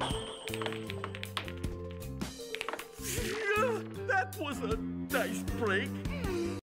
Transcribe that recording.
Yeah, That was a nice break.